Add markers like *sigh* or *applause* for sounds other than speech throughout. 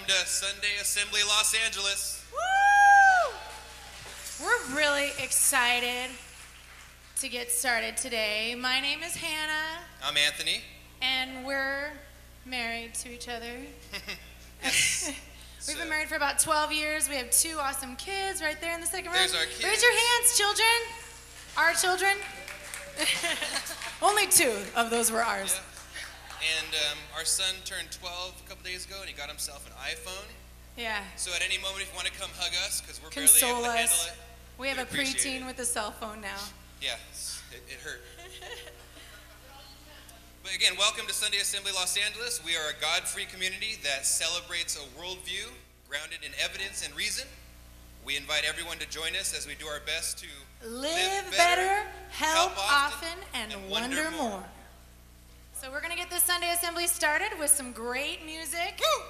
everybody. Good morning. Welcome to Sunday Assembly Los Angeles. Woo! We're really excited to get started today. My name is Hannah, I'm Anthony. and we're married to each other. *laughs* We've been married for about 12 years. We have two awesome kids right there in the second row. There's our Raise your hands, children. Our children. *laughs* *laughs* Only two of those were ours. Yeah. And um, our son turned 12 a couple days ago, and he got himself an iPhone. Yeah. So at any moment, if you want to come hug us, because we're Console barely able to handle us. it. We have a preteen it. with a cell phone now. Yeah, it, it hurt. *laughs* but again, welcome to Sunday Assembly Los Angeles. We are a God-free community that celebrates a worldview grounded in evidence and reason. We invite everyone to join us as we do our best to Live, better, help, often, and, and wonder, wonder more. more. So we're going to get this Sunday assembly started with some great music. Woo!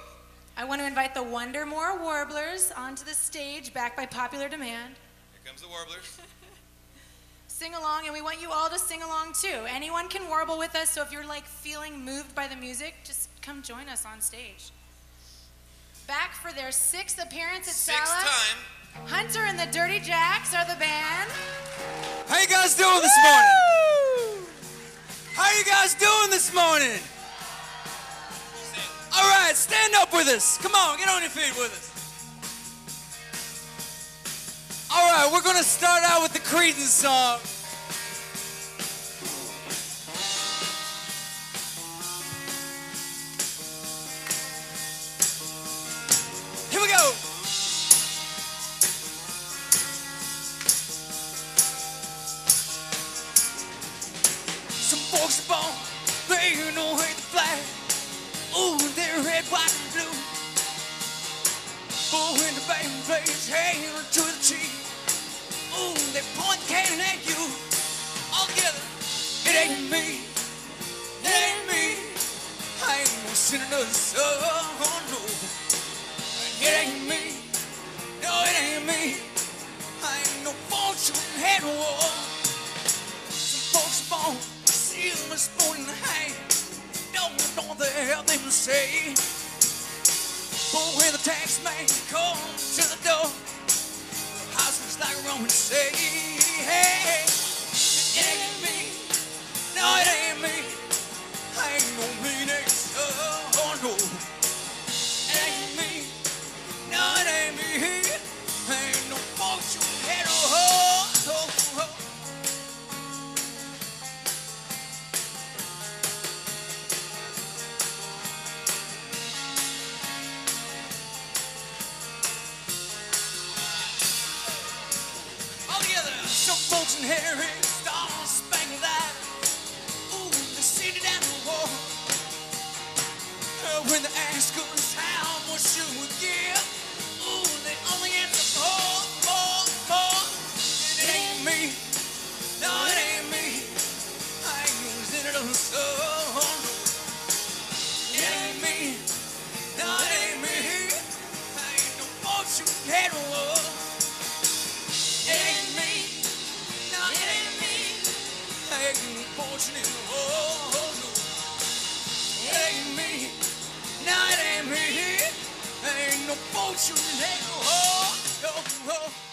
I want to invite the Wondermore Warblers onto the stage, backed by popular demand. Here comes the warblers. *laughs* Sing along, and we want you all to sing along too. Anyone can warble with us, so if you're like feeling moved by the music, just come join us on stage. Back for their sixth appearance at Sixth Sala, time. Hunter and the Dirty Jacks are the band. How you guys doing this morning? How are you guys doing this morning? All right, stand up with us. Come on, get on your feet with us. All right, we're gonna start out with the Creedence song. Here we go. Folks are born, they know hate the flag. Ooh, they're red, white, and blue. But when the band plays hail to the chief, ooh, they point the cannon at you. All together, it ain't me, it ain't me. I ain't no sinner, no son, no. It ain't me, no, it ain't me. I ain't no fortune head war. Silver spoon in. Don't know the hell they say. But when the tax man comes to the door, the house looks like a Roman say, hey, it ain't me. No, it ain't me. Ain't no fortune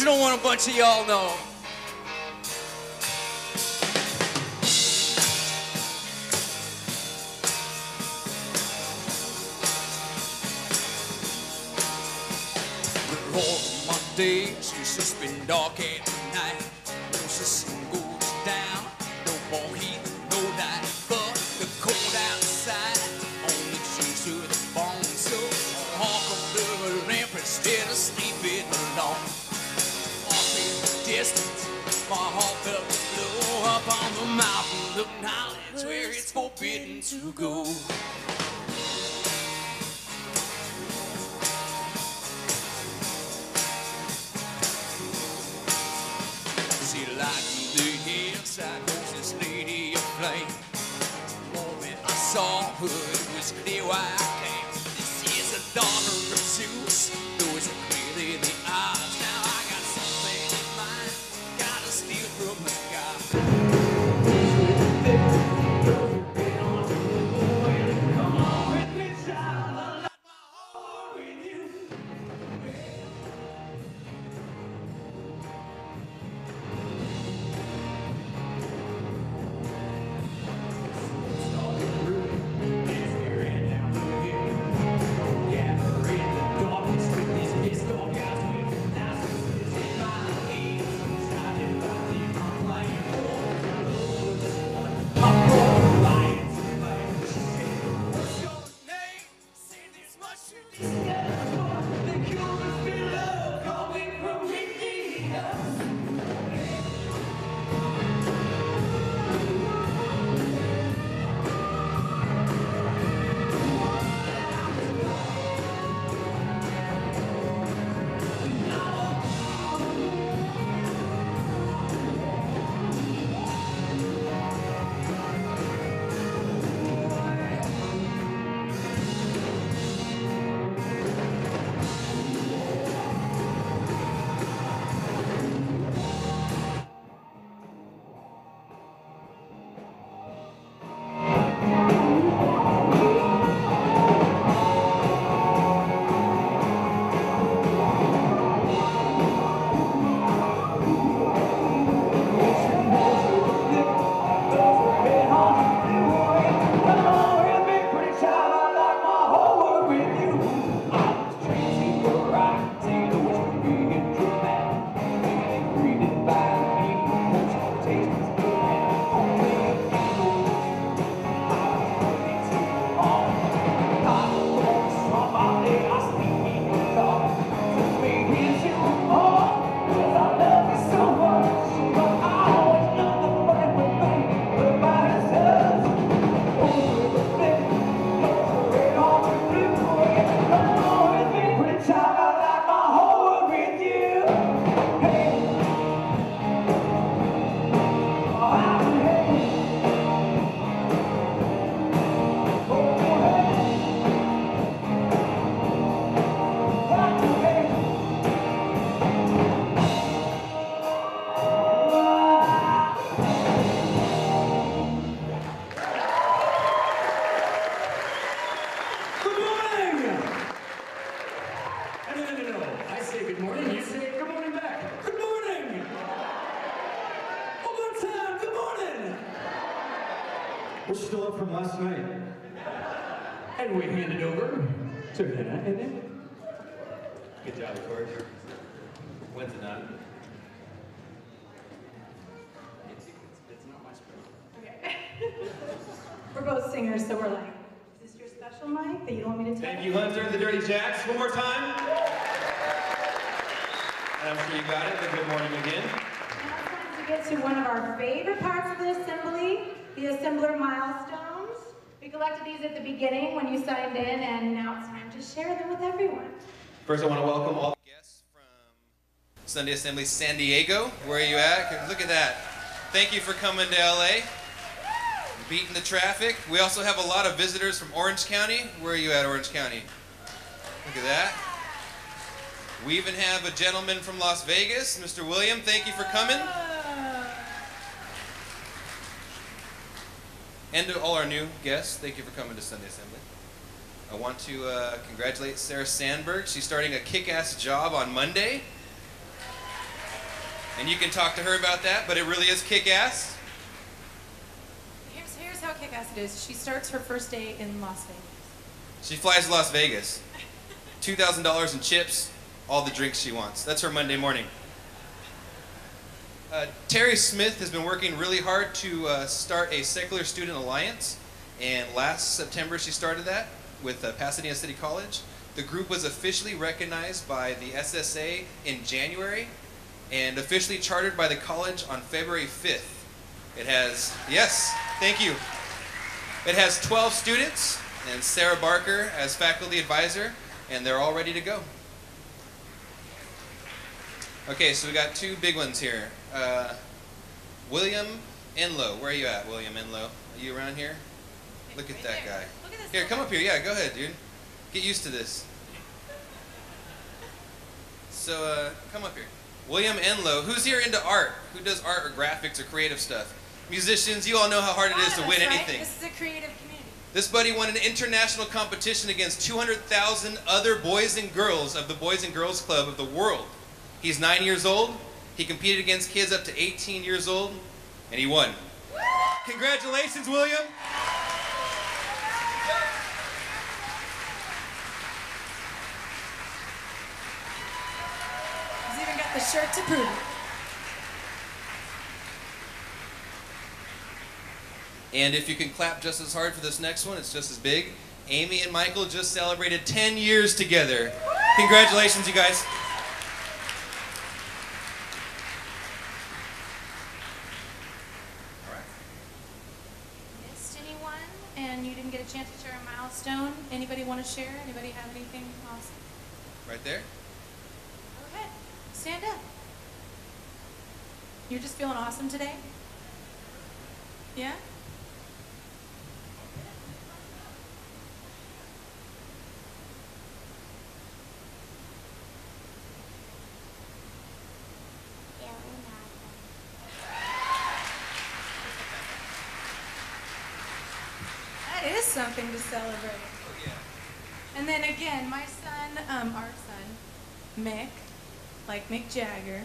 original one a bunch of y'all know. All my days, it's just been dark at to go. Good job, George. When's it not? It's not my script. Okay. *laughs* we're both singers, so we're like, is this your special mic that you want me to take? Thank you, Hunter, and the Dirty Jacks. One more time. And I'm sure you got it. Then good morning again. Now it's time to get to one of our favorite parts of the assembly, the assembler milestones. We collected these at the beginning when you signed in, and now it's time to share them with everyone. First, I want to welcome all the guests from Sunday Assembly San Diego. Where are you at? Look at that. Thank you for coming to LA. Beating the traffic. We also have a lot of visitors from Orange County. Where are you at, Orange County? Look at that. We even have a gentleman from Las Vegas, Mr. William. Thank you for coming. And to all our new guests, thank you for coming to Sunday Assembly. I want to uh, congratulate Sarah Sandberg. She's starting a kick ass job on Monday. And you can talk to her about that, but it really is kick ass. Here's, here's how kick ass it is. She starts her first day in Las Vegas. She flies to Las Vegas. $2,000 in chips, all the drinks she wants. That's her Monday morning. Uh, Terry Smith has been working really hard to uh, start a secular student alliance, and last September she started that with uh, Pasadena City College. The group was officially recognized by the SSA in January and officially chartered by the college on February 5th. It has, yes, Thank you. It has 12 students and Sarah Barker as faculty advisor, and they're all ready to go. Okay, so we got two big ones here. Uh, William Enlow. Where are you at, William Enlow? Are you around here? Look at that guy. Look at this Here, come up here. Yeah, go ahead, dude. Get used to this. So, uh, come up here. William Enlow. Who's here into art? Who does art or graphics or creative stuff? Musicians, you all know how hard it is to win right? anything. This is a creative community. This buddy won an international competition against 200,000 other boys and girls of the Boys and Girls Club of the world. He's nine years old. He competed against kids up to 18 years old, and he won. Congratulations, William. He's even got the shirt to prove it. And if you can clap just as hard for this next one, it's just as big. Amy and Michael just celebrated 10 years together. Congratulations, you guys. All right. Missed anyone and you didn't get a chance to share a milestone? Anybody want to share? Anybody have anything awesome? Right there. Go ahead. Stand up. You're just feeling awesome today? Yeah? That is something to celebrate. Oh, yeah. And then again, my son, um, our son, Mick, like Mick Jagger.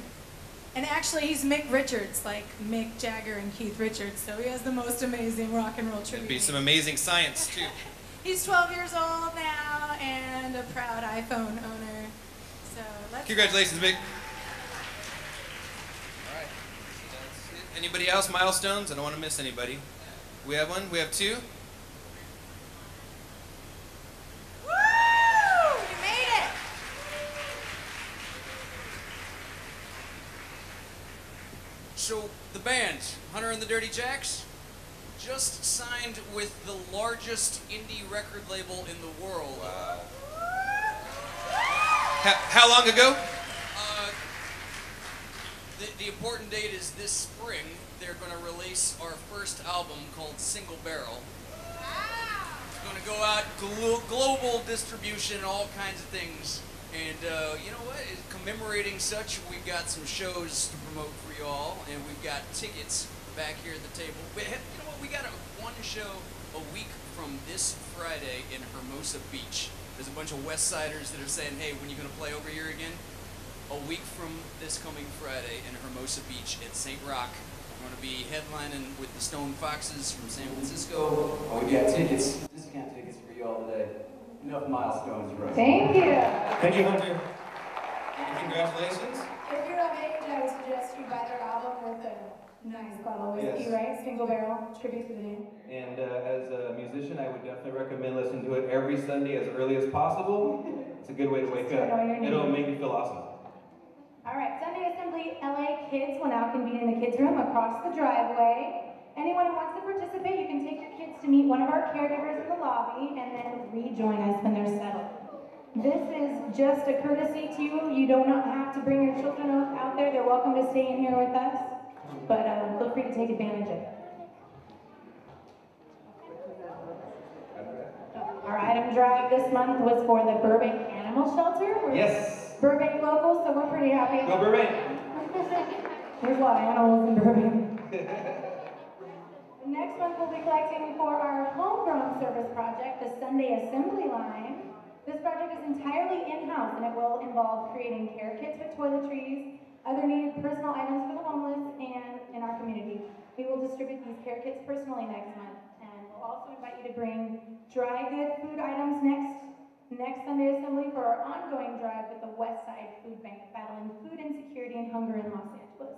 And actually, he's Mick Richards, like Mick Jagger and Keith Richards. So he has the most amazing rock and roll It'd be some amazing science, too. *laughs* He's 12 years old now and a proud iPhone owner. So let's. Congratulations, Mick. All right. That's it. Anybody else? Milestones? I don't want to miss anybody. We have one? We have two? Woo! You made it! So the band, Hunter and the Dirty Jacks, just signed with the largest indie record label in the world. How, how long ago? Uh, the, the important date is this spring. They're going to release our first album called Single Barrel. Wow. It's going to go out glo- global distribution, all kinds of things. And uh, you know what? Commemorating such, we've got some shows to promote for you all, and we've got tickets back here at the table. We have, you know what? We got a one show a week from this Friday in Hermosa Beach. There's a bunch of West Siders that are saying, "Hey, when are you going to play over here again?" A week from this coming Friday in Hermosa Beach at Saint Rocke. We're to be headlining with the Stone Foxes from San Francisco. Oh, we got tickets, discount tickets for you all today. Enough milestones for us. Thank you. Thank you, Hunter. Congratulations. If you're of age, I would suggest you buy their album with a nice bottle of whiskey, Yes. right? Single barrel, tribute to the name. And uh, as a musician, I would definitely recommend listening to it every Sunday as early as possible. It's a good way to wake to up. know your name. It'll make you feel awesome. All right, Sunday Assembly LA Kids will now convene in the kids' room across the driveway. Anyone who wants to participate, you can take your kids to meet one of our caregivers in the lobby and then rejoin us when they're settled. This is just a courtesy to you. You do not have to bring your children out there. They're welcome to stay in here with us, but uh, feel free to take advantage of it. Our item drive this month was for the Burbank Animal Shelter. We're Yes. Burbank locals, so we're pretty happy. Go Burbank. *laughs* There's a lot of animals in Burbank. *laughs* Next month, we'll be collecting for our homegrown service project, the Sunday Assembly Line. This project is entirely in-house and it will involve creating care kits with toiletries, other needed personal items for the homeless and in our community. We will distribute these care kits personally next month. And we'll also invite you to bring dry good food items next, next Sunday Assembly for our ongoing drive with the West Side Food Bank battling food insecurity and hunger in Los Angeles.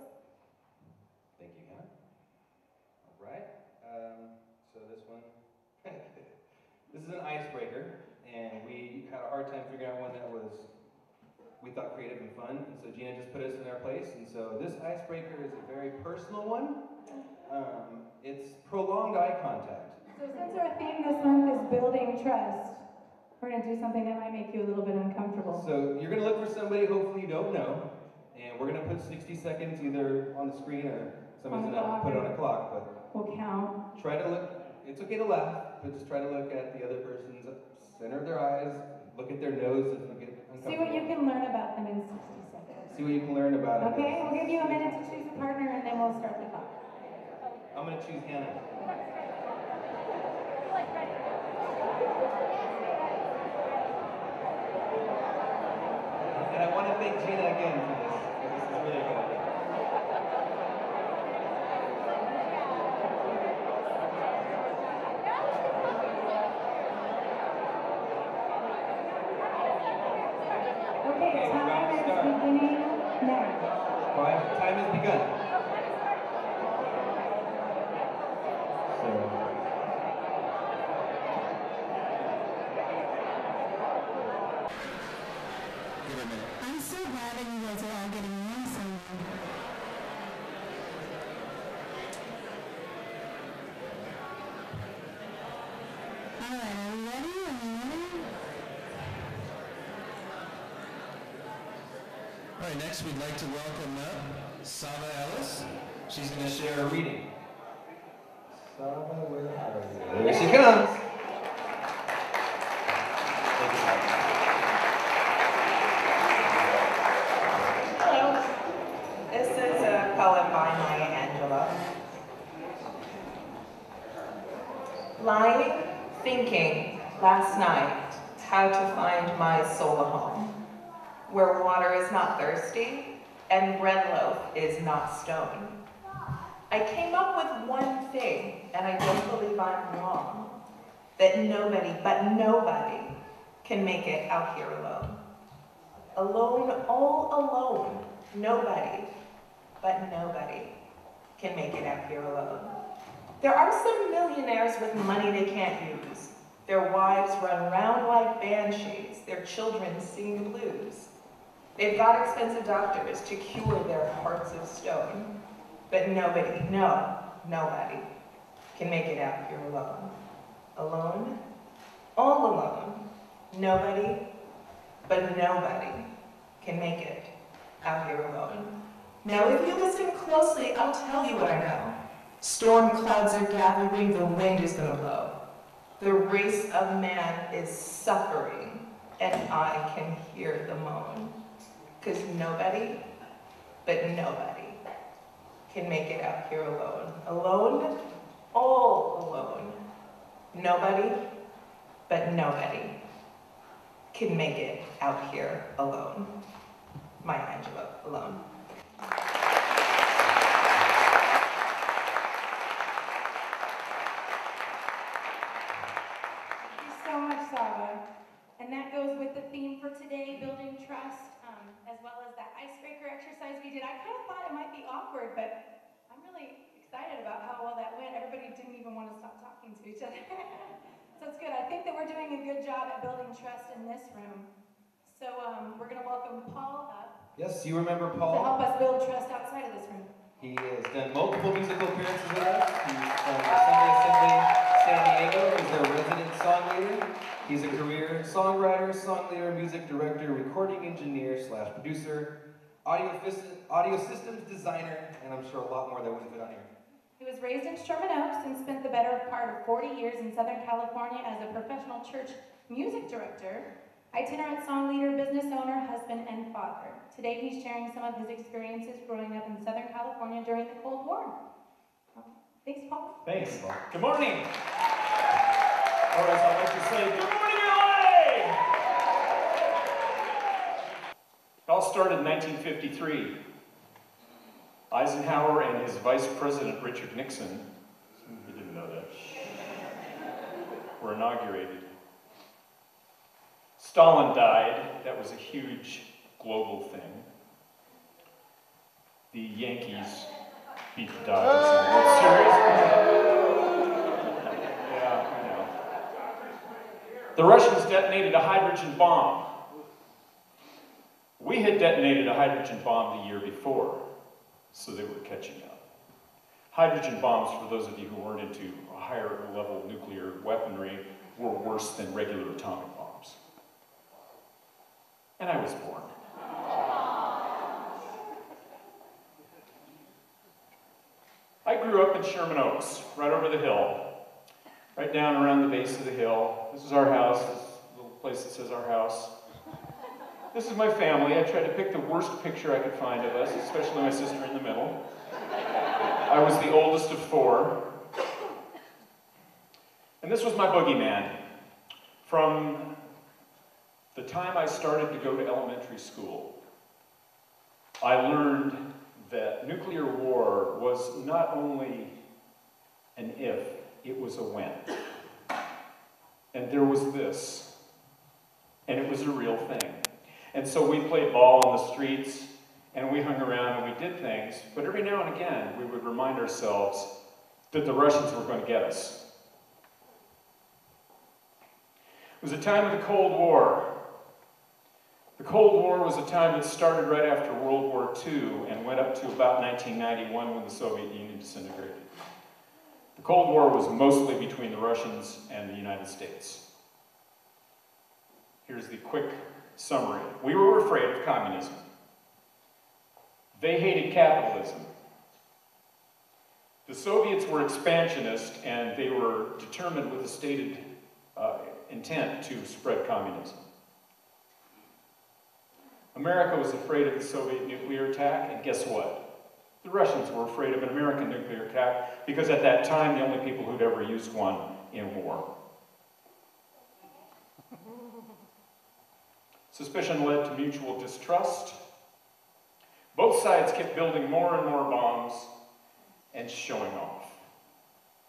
Thank you, Hannah. All right. Um, so this one, this is an icebreaker, and we had a hard time figuring out one that was we thought creative and fun. And so Gina just put us in our place. And so this icebreaker is a very personal one. Um, it's prolonged eye contact. So since our theme this month is building trust, we're gonna do something that might make you a little bit uncomfortable. So you're gonna look for somebody hopefully you don't know, and we're gonna put 60 seconds either on the screen or somebody's gonna put it on a clock. But We'll count. try to look. It's okay to laugh, but just try to look at the other person's center of their eyes. Look at their nose if you get uncomfortable. See what you can learn about them in 60 seconds. See what you can learn about it. Okay, we'll give you a minute to choose a partner and then we'll start the clock. I'm gonna choose Hannah. And I want to thank Gina again for this. 'cause This is really good. Okay, time is beginning now. Five, time has begun. So, I'm so glad that you guys are all getting in somewhere. All right, are we ready? Are we ready? All right, next we'd like to welcome up Saba Ellis. She's going to share a reading. Saba, where are you? There she comes. Thank you, Saba. Hello. This is a poem by Maya Angelou. Lying, thinking last night how to find my soul a home, where water is not thirsty and bread loaf is not stone. I came up with one thing, and I don't believe I'm wrong, that nobody, but nobody, can make it out here alone alone, all alone. Nobody, but nobody can make it out here alone. There are some millionaires with money they can't use. Their wives run round like banshees. Their children sing the blues. They've got expensive doctors to cure their hearts of stone. But nobody, no, nobody can make it out here alone. Alone, all alone. Nobody, but nobody can make it out here alone. Now, if you listen closely, I'll tell you what I know. Storm clouds are gathering, the wind is gonna blow. The race of man is suffering, and I can hear the moan. Cause nobody, but nobody, can make it out here alone. Alone, all alone. Nobody, but nobody can make it out here alone. Maya Angelou, alone. Thank you so much, Saba. And that goes with the theme for today, building trust, um, as well as that icebreaker exercise we did. I kind of thought it might be awkward, but I'm really excited about how well that went. Everybody didn't even want to stop talking to each other. *laughs* so it's good. I think that we're doing a good job at building trust in this room. So um, we're going to welcome Paul up Yes, you remember Paul. to help us build trust outside of this room. He has done multiple musical appearances with us. He's from the Sunday Assembly San Diego. He's their resident song leader. He's a career songwriter, song leader, music director, recording engineer slash producer, audio, audio systems designer, and I'm sure a lot more that wouldn't fit on here. He was raised in Sherman Oaks and spent the better part of 40 years in Southern California as a professional church music director, itinerant song leader, business owner, husband, and father. Today he's sharing some of his experiences growing up in Southern California during the Cold War. Thanks, Paul. Thanks. Paul. Good morning. Or as I like to say, good morning, It all started in 1953. Eisenhower and his Vice President Richard Nixon, you didn't know that, were inaugurated. Stalin died. That was a huge global thing. The Yankees beat the Dodgers in the World Series. Yeah, I know. The Russians detonated a hydrogen bomb. We had detonated a hydrogen bomb the year before, so they were catching up. Hydrogen bombs, for those of you who weren't into higher level nuclear weaponry, were worse than regular atomic bombs. And I was born. I grew up in Sherman Oaks, right over the hill, right down around the base of the hill. This is our house, this little place that says our house. This is my family. I tried to pick the worst picture I could find of us, especially my sister in the middle. I was the oldest of four. And this was my boogeyman. From the time I started to go to elementary school, I learned that nuclear war was not only an if, it was a when. And there was this, and it was a real thing. And so we played ball on the streets, and we hung around and we did things, but every now and again we would remind ourselves that the Russians were going to get us. It was a time of the Cold War. The Cold War was a time that started right after World War II and went up to about 1991 when the Soviet Union disintegrated. The Cold War was mostly between the Russians and the United States. Here's the quick summary. We were afraid of communism. They hated capitalism. The Soviets were expansionist and they were determined with a stated uh, intent to spread communism. America was afraid of the Soviet nuclear attack, and guess what? The Russians were afraid of an American nuclear attack because at that time, the only people who'd ever used one in war. Suspicion led to mutual distrust. Both sides kept building more and more bombs and showing off.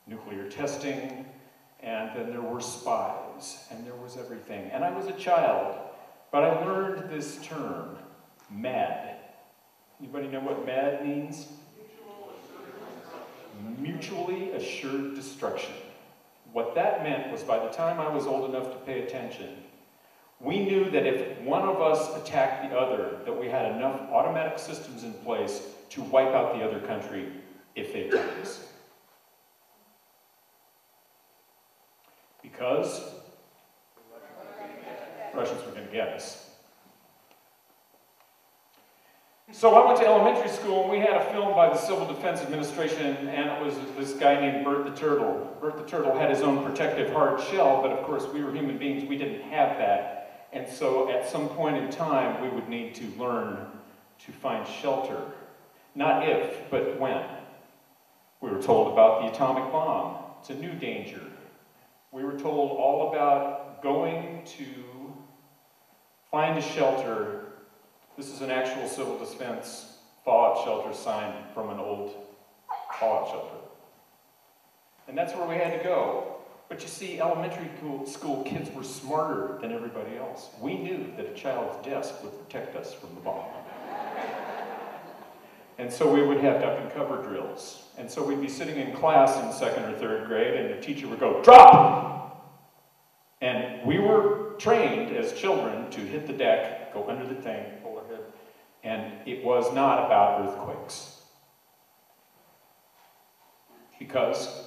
Nuclear testing, and then there were spies, and there was everything. And I was a child, but I learned this term, MAD. Anybody know what MAD means? Mutually assured destruction. What that meant was by the time I was old enough to pay attention, we knew that if one of us attacked the other, that we had enough automatic systems in place to wipe out the other country if they attacked us. Because Russians were going to get us. So I went to elementary school and we had a film by the Civil Defense Administration and it was this guy named Bert the Turtle. Bert the Turtle had his own protective hard shell, but of course we were human beings, we didn't have that. And so at some point in time we would need to learn to find shelter. Not if, but when. We were told about the atomic bomb. It's a new danger. We were told all about going to find a shelter. This is an actual civil defense fallout shelter sign from an old fallout shelter. And that's where we had to go. But you see, elementary school kids were smarter than everybody else. We knew that a child's desk would protect us from the bomb. And so we would have duck and cover drills. And so we'd be sitting in class in second or third grade, and the teacher would go, Drop! And we were trained as children to hit the deck, go under the thing, pull our head. And it was not about earthquakes. Because?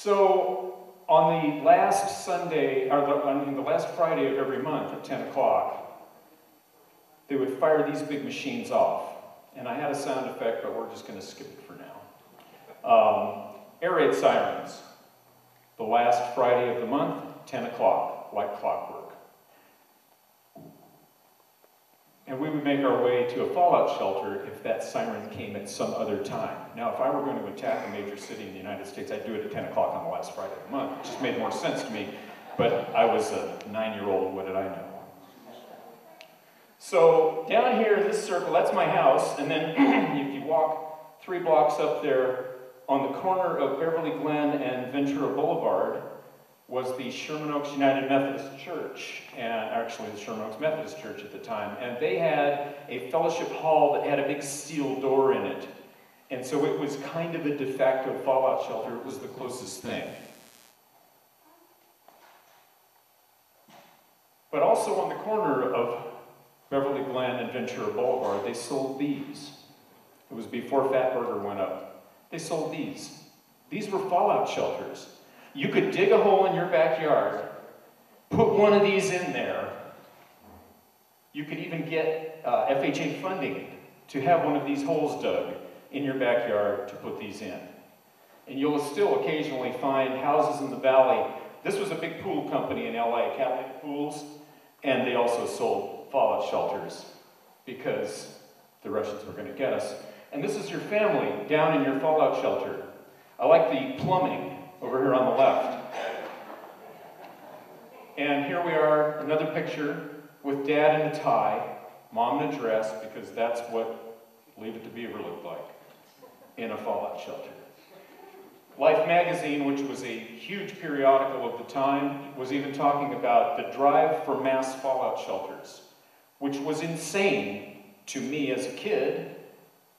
So, on the last Sunday, or the, on the last Friday of every month at 10 o'clock, they would fire these big machines off. And I had a sound effect, but we're just going to skip it for now. Um, air raid sirens. The last Friday of the month, 10 o'clock, like clockwork. And we would make our way to a fallout shelter if that siren came at some other time. Now, if I were going to attack a major city in the United States, I'd do it at 10 o'clock on the last Friday of the month. It just made more sense to me. But I was a nine-year-old, what did I know? So down here in this circle, that's my house, and then *clears throat* if you walk three blocks up there, on the corner of Beverly Glen and Ventura Boulevard was the Sherman Oaks United Methodist Church, and actually the Sherman Oaks Methodist Church at the time, and they had a fellowship hall that had a big steel door in it. And so it was kind of a de facto fallout shelter. It was the closest thing. But also on the corner of Beverly Glen and Ventura Boulevard, they sold these. It was before Fatburger went up. They sold these. These were fallout shelters. You could dig a hole in your backyard, put one of these in there. You could even get uh, FHA funding to have one of these holes dug in your backyard to put these in. And you'll still occasionally find houses in the valley. This was a big pool company in LA, Catholic Pools, and they also sold fallout shelters because the Russians were going to get us. And this is your family down in your fallout shelter. I like the plumbing over here on the left. And here we are, another picture with dad in a tie, mom in a dress, because that's what Leave It to Beaver looked like in a fallout shelter. Life magazine, which was a huge periodical of the time, was even talking about the drive for mass fallout shelters, which was insane to me as a kid.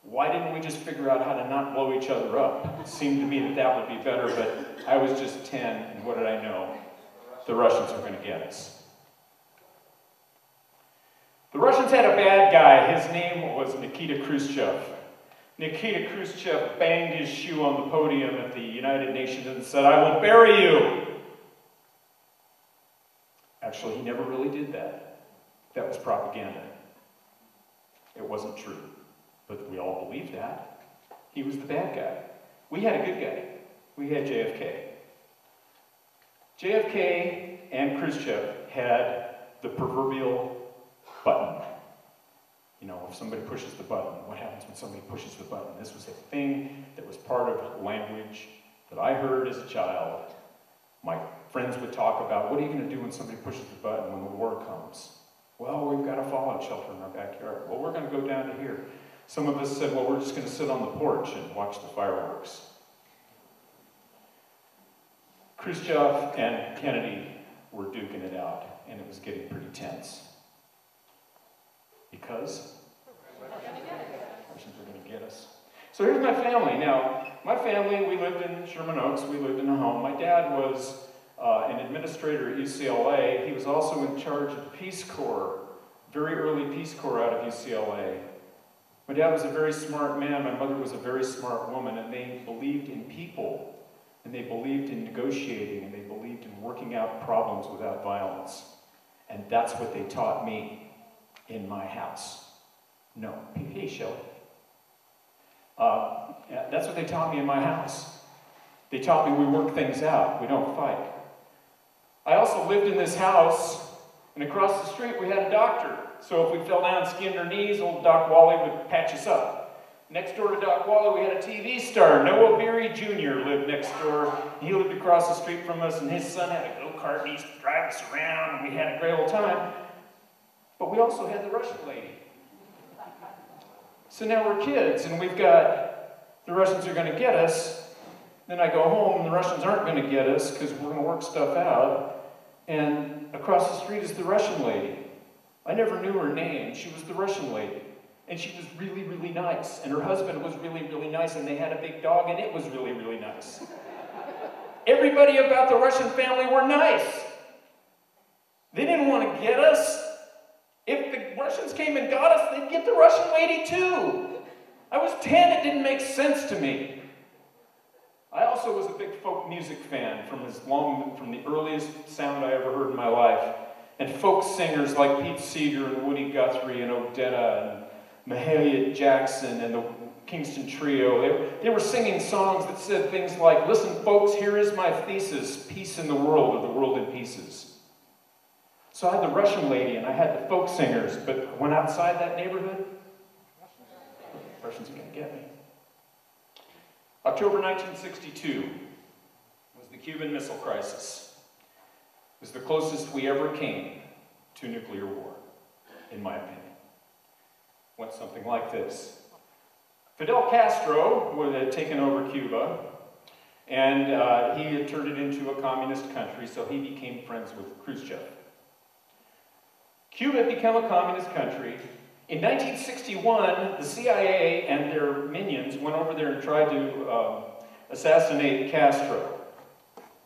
Why didn't we just figure out how to not blow each other up? It seemed to me that that would be better, but I was just 10, and what did I know? The Russians were going to get us. The Russians had a bad guy. His name was Nikita Khrushchev. Nikita Khrushchev banged his shoe on the podium at the United Nations and said, I will bury you. Actually, he never really did that. That was propaganda. It wasn't true. But we all believed that. He was the bad guy. We had a good guy. We had JFK. JFK and Khrushchev had the proverbial button. You know, if somebody pushes the button, what happens when somebody pushes the button? This was a thing that was part of language that I heard as a child. My friends would talk about, what are you going to do when somebody pushes the button when the war comes? Well, we've got a fallout shelter in our backyard. Well, we're going to go down to here. Some of us said, well, we're just going to sit on the porch and watch the fireworks. Khrushchev and Kennedy were duking it out, and it was getting pretty tense. Because Russians were going to get us. So here's my family. Now, my family, we lived in Sherman Oaks. We lived in a home. My dad was uh, an administrator at UCLA. He was also in charge of Peace Corps, very early Peace Corps out of UCLA. My dad was a very smart man. My mother was a very smart woman, and they believed in people, and they believed in negotiating, and they believed in working out problems without violence. And that's what they taught me in my house. No, hey, Shelley. Uh, that's what they taught me in my house. They taught me we work things out, we don't fight. I also lived in this house, and across the street we had a doctor. So if we fell down and skinned our knees, old Doc Wally would patch us up. Next door to Doc Wally, we had a TV star. Noah Beery Jr. lived next door. He lived across the street from us, and his son had a go-kart, and he used to drive us around, and we had a great old time. But we also had the Russian lady. So now we're kids, and we've got the Russians are going to get us. Then I go home, and the Russians aren't going to get us because we're going to work stuff out. And across the street is the Russian lady. I never knew her name. She was the Russian lady. And she was really, really nice. And her husband was really, really nice. And they had a big dog, and it was really, really nice. Everybody about the Russian family were nice. They didn't want to get us. If the Russians came and got us, they'd get the Russian lady too. I was 10, it didn't make sense to me. I also was a big folk music fan from as long from the earliest sound I ever heard in my life. And folk singers like Pete Seeger and Woody Guthrie and Odetta and Mahalia Jackson and the Kingston Trio, they, they were singing songs that said things like, Listen, folks, here is my thesis peace in the world or the world in pieces. So I had the Russian lady and I had the folk singers, but went outside that neighborhood, Russians are going to get me. October 1962 was the Cuban Missile Crisis. Was the closest we ever came to nuclear war, in my opinion. Went something like this. Fidel Castro had taken over Cuba, and uh, he had turned it into a communist country, so he became friends with Khrushchev. Cuba had become a communist country. In 1961, the CIA and their minions went over there and tried to um, assassinate Castro.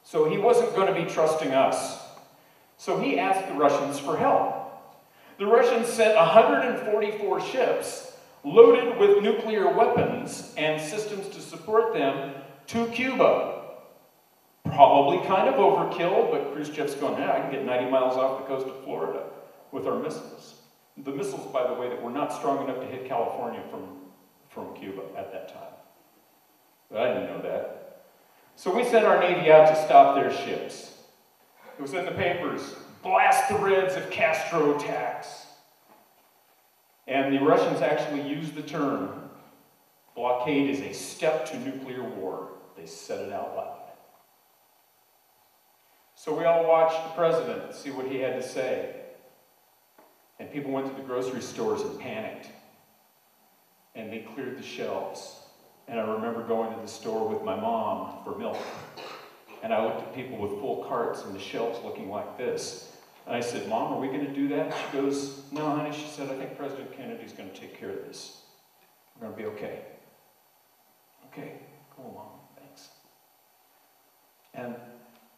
So he wasn't going to be trusting us. So he asked the Russians for help. The Russians sent 144 ships loaded with nuclear weapons and systems to support them to Cuba. Probably kind of overkill, but Khrushchev's going, yeah, I can get 90 miles off the coast of Florida with our missiles. The missiles, by the way, that were not strong enough to hit California from, from Cuba at that time. But I didn't know that. So we sent our Navy out to stop their ships. It was in the papers blast the Reds if Castro attacks. And the Russians actually used the term blockade is a step to nuclear war. They said it out loud. So we all watched the president, see what he had to say. And people went to the grocery stores and panicked. And they cleared the shelves. And I remember going to the store with my mom for milk. And I looked at people with full carts and the shelves looking like this. And I said, Mom, are we going to do that? She goes, No, honey. She said, I think President Kennedy's going to take care of this. We're going to be okay. Okay, go along. Thanks. And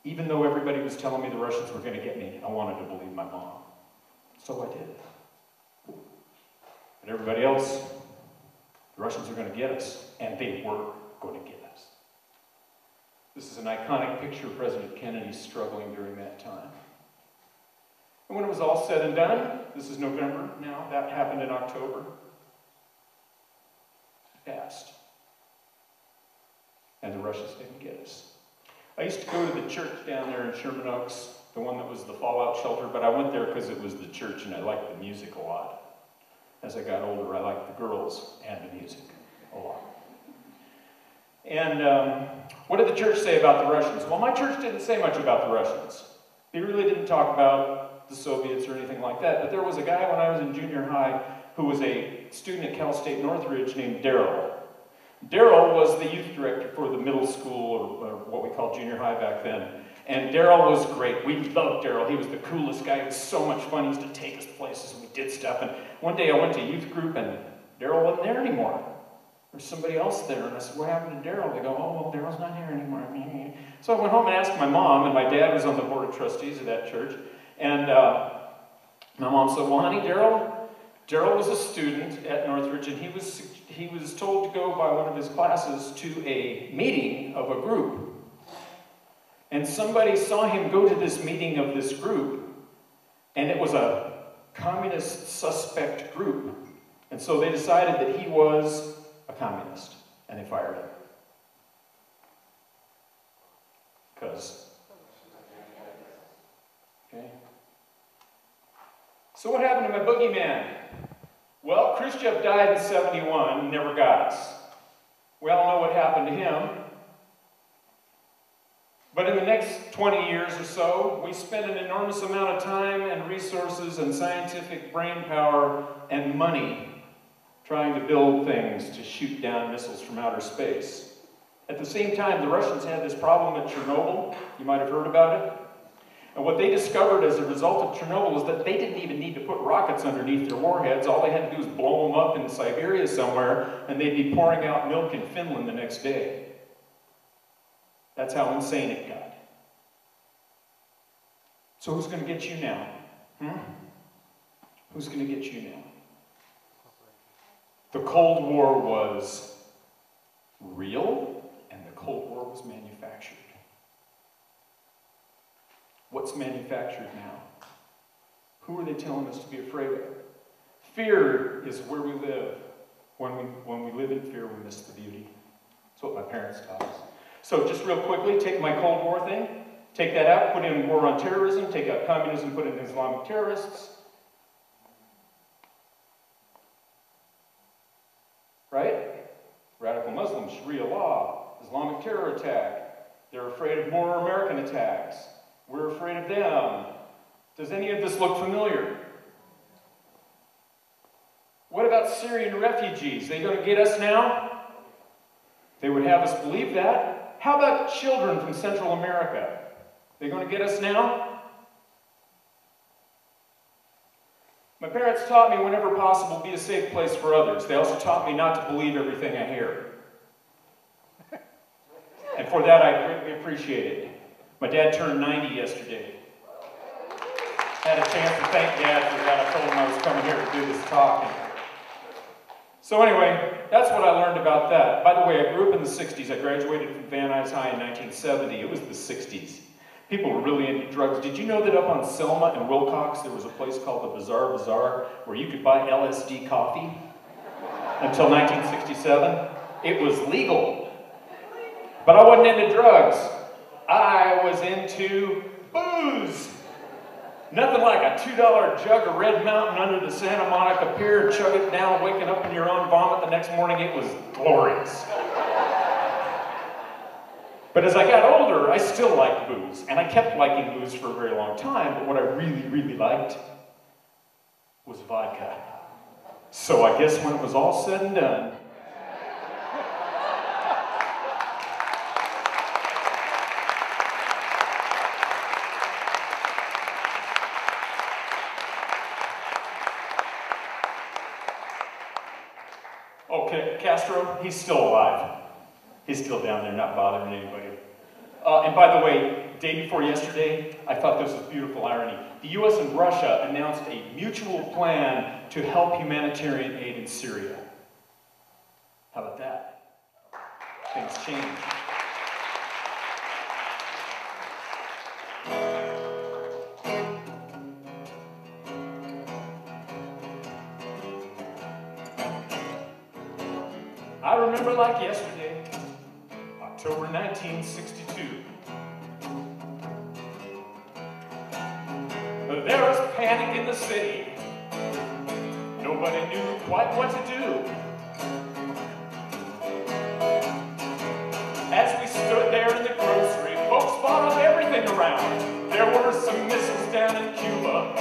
even though everybody was telling me the Russians were going to get me, I wanted to believe my mom. So I did. But everybody else, the Russians are going to get us, and they were going to get us. This is an iconic picture of President Kennedy struggling during that time. And when it was all said and done, this is November now, that happened in October. Passed. And the Russians didn't get us. I used to go to the church down there in Sherman Oaks, the one that was the fallout shelter, but I went there because it was the church and I liked the music a lot. As I got older, I liked the girls and the music a lot. And um, what did the church say about the Russians? Well, my church didn't say much about the Russians. They really didn't talk about the Soviets or anything like that. But there was a guy when I was in junior high who was a student at Cal State Northridge named Daryl. Daryl was the youth director for the middle school, or, or what we called junior high back then. And Daryl was great. We loved Daryl. He was the coolest guy. It was so much fun. He used to take us places and we did stuff. And one day I went to youth group and Daryl wasn't there anymore. There's somebody else there. And I said, What happened to Daryl? They go, Oh, well, Daryl's not here anymore. So I went home and asked my mom, and my dad was on the board of trustees of that church. And uh, my mom said, Well, honey, Daryl, Daryl was a student at Northridge, and he was, he was told to go by one of his classes to a meeting of a group. And somebody saw him go to this meeting of this group, and it was a communist suspect group. And so they decided that he was communist, and they fired him. Because. Okay? So, what happened to my boogeyman? Well, Khrushchev died in 71 and never got us. We all know what happened to him. But in the next 20 years or so, we spent an enormous amount of time and resources and scientific brain power and money trying to build things to shoot down missiles from outer space. At the same time, the Russians had this problem at Chernobyl. You might have heard about it. And what they discovered as a result of Chernobyl was that they didn't even need to put rockets underneath their warheads. All they had to do was blow them up in Siberia somewhere, and they'd be pouring out milk in Finland the next day. That's how insane it got. So, who's going to get you now? Hmm? Who's going to get you now? The Cold War was real, and the Cold War was manufactured. What's manufactured now? Who are they telling us to be afraid of? Fear is where we live. When we, when we live in fear, we miss the beauty. That's what my parents taught us. So, just real quickly, take my Cold War thing, take that out, put in war on terrorism, take out communism, put in Islamic terrorists. Islamic terror attack. They're afraid of more American attacks. We're afraid of them. Does any of this look familiar? What about Syrian refugees? They going to get us now? They would have us believe that. How about children from Central America? They going to get us now? My parents taught me whenever possible be a safe place for others. They also taught me not to believe everything I hear. For that I greatly appreciate it. My dad turned 90 yesterday. Had a chance to thank Dad for that. I told him I was coming here to do this talk. So anyway, that's what I learned about that. By the way, I grew up in the 60s. I graduated from Van Nuys High in 1970. It was the 60s. People were really into drugs. Did you know that up on Selma and Wilcox there was a place called the Bazaar Bazaar where you could buy LSD coffee? Until 1967, it was legal. But I wasn't into drugs. I was into booze. Nothing like a $2 jug of Red Mountain under the Santa Monica Pier, chug it down, waking up in your own vomit the next morning. It was glorious. But as I got older, I still liked booze. And I kept liking booze for a very long time, but what I really, really liked was vodka. So I guess when it was all said and done, Okay, Castro, he's still alive. He's still down there, not bothering anybody. Uh, and by the way, day before yesterday, I thought this was beautiful irony. The US and Russia announced a mutual plan to help humanitarian aid in Syria. How about that? Things change. Like yesterday, October 1962. There was panic in the city. Nobody knew quite what to do. As we stood there in the grocery, folks bought up everything around. There were some missiles down in Cuba,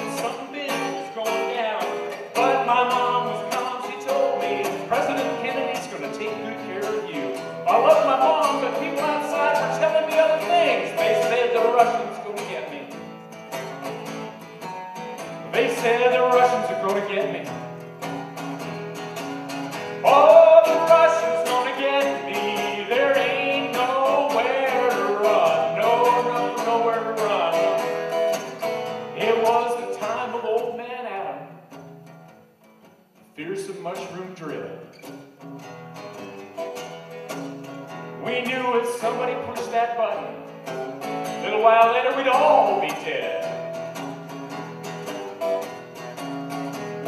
If somebody pushed that button, a little while later we'd all be dead.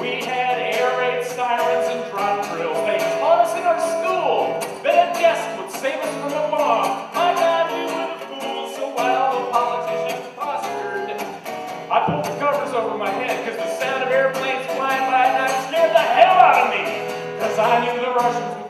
We had air raid sirens and drop drills. They taught us in our school that a desk would save us from a bomb. My God, we were the fools. So while the politicians postured, I pulled the covers over my head because the sound of airplanes flying by at night scared the hell out of me. Because I knew the Russians